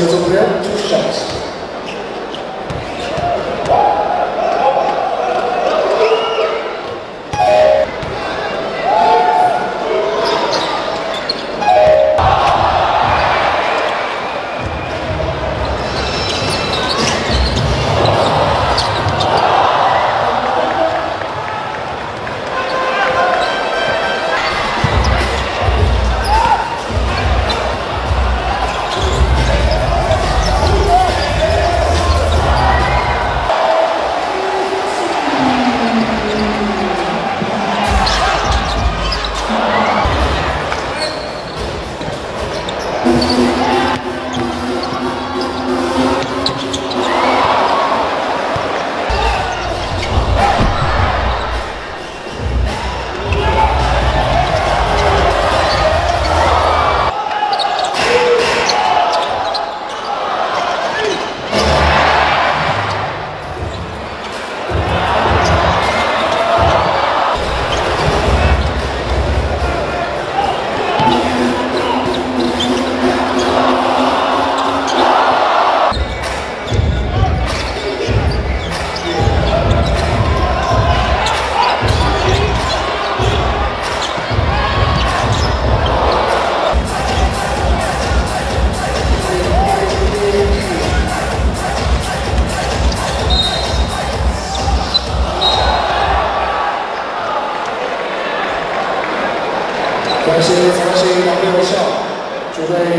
bardzo dziękuję.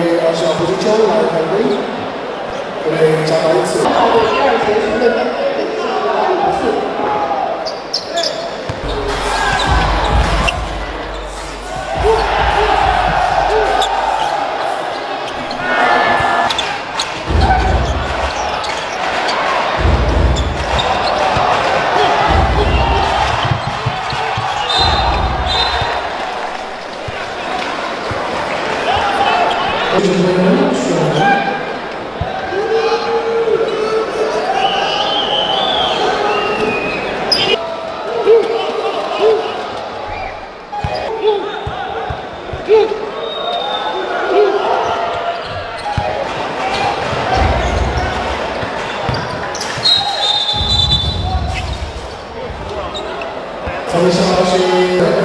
准备二小胡金秋来开会，准备加打一次。好的，第二节出的，Komisja Marszałek.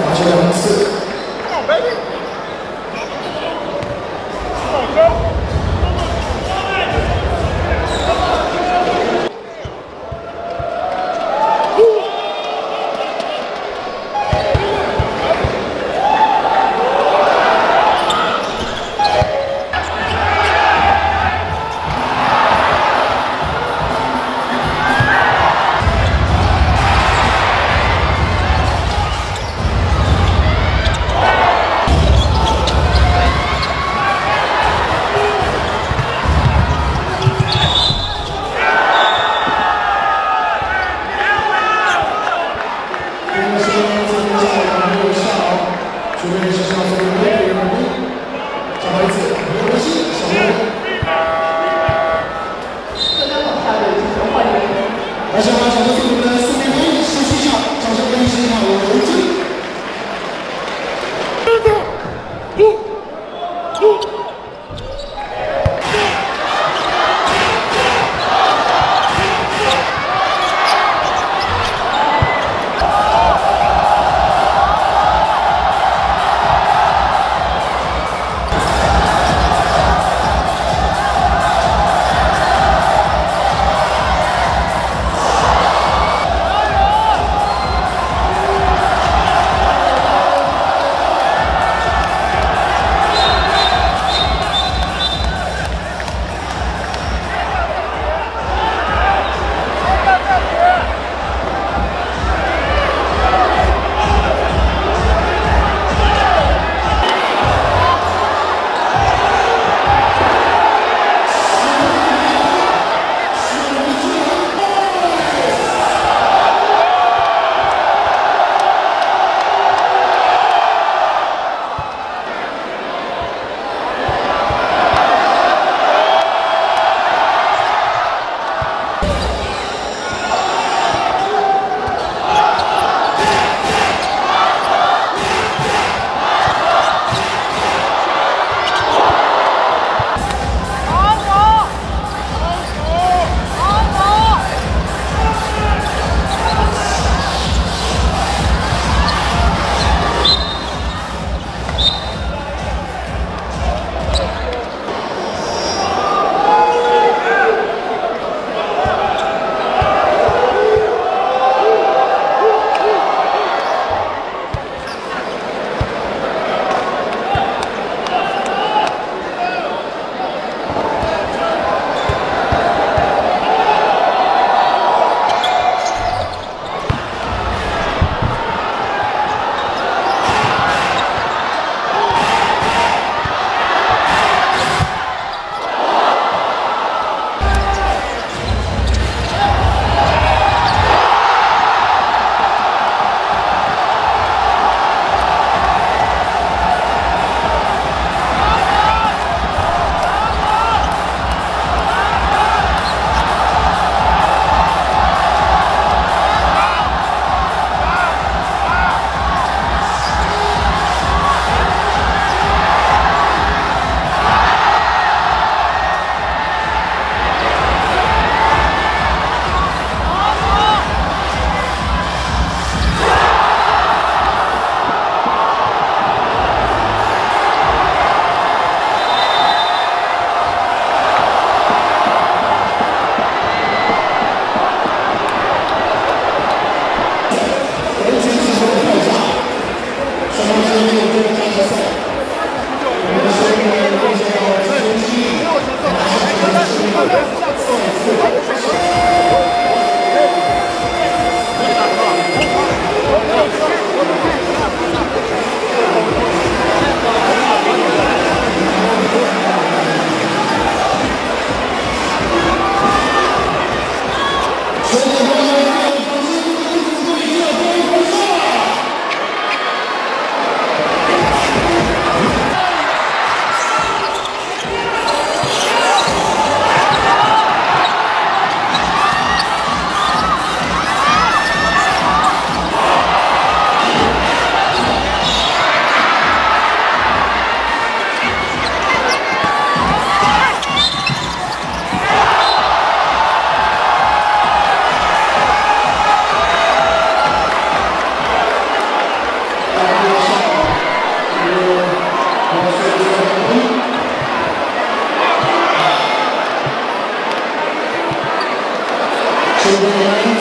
Thank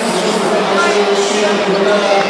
you.